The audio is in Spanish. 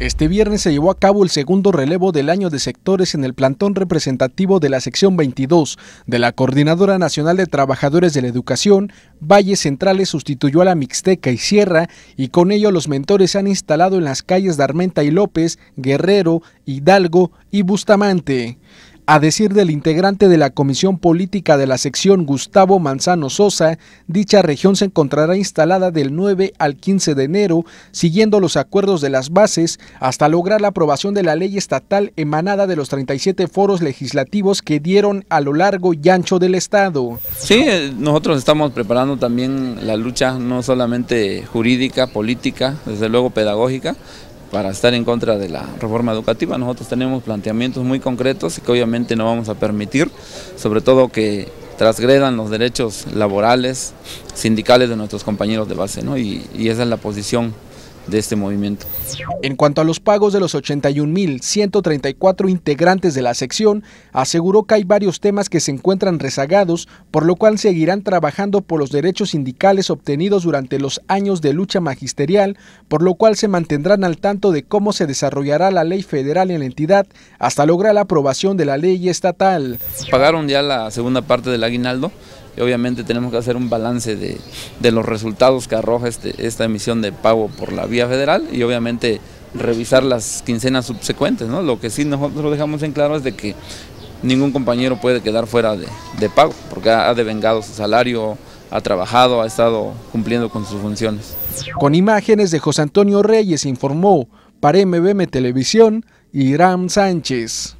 Este viernes se llevó a cabo el segundo relevo del año de sectores en el plantón representativo de la sección 22 de la Coordinadora Nacional de Trabajadores de la Educación. Valles Centrales sustituyó a la Mixteca y Sierra y con ello los mentores se han instalado en las calles de Armenta y López, Guerrero, Hidalgo y Bustamante. A decir del integrante de la Comisión Política de la sección Gustavo Manzano Sosa, dicha región se encontrará instalada del 9 al 15 de enero, siguiendo los acuerdos de las bases, hasta lograr la aprobación de la ley estatal emanada de los 37 foros legislativos que dieron a lo largo y ancho del Estado. Sí, nosotros estamos preparando también la lucha no solamente jurídica, política, desde luego pedagógica, para estar en contra de la reforma educativa. Nosotros tenemos planteamientos muy concretos y que obviamente no vamos a permitir, sobre todo que transgredan los derechos laborales, sindicales de nuestros compañeros de base, ¿no? y, y esa es la posición de este movimiento. En cuanto a los pagos de los 81.134 integrantes de la sección, aseguró que hay varios temas que se encuentran rezagados, por lo cual seguirán trabajando por los derechos sindicales obtenidos durante los años de lucha magisterial, por lo cual se mantendrán al tanto de cómo se desarrollará la ley federal en la entidad hasta lograr la aprobación de la ley estatal. Pagaron ya la segunda parte del aguinaldo, y obviamente tenemos que hacer un balance de, de los resultados que arroja este, esta emisión de pago por la vía federal y obviamente revisar las quincenas subsecuentes. ¿no? Lo que sí nosotros dejamos en claro es de que ningún compañero puede quedar fuera de, pago porque ha devengado su salario, ha trabajado, ha estado cumpliendo con sus funciones. Con imágenes de José Antonio Reyes informó para MBM Televisión, Irán Sánchez.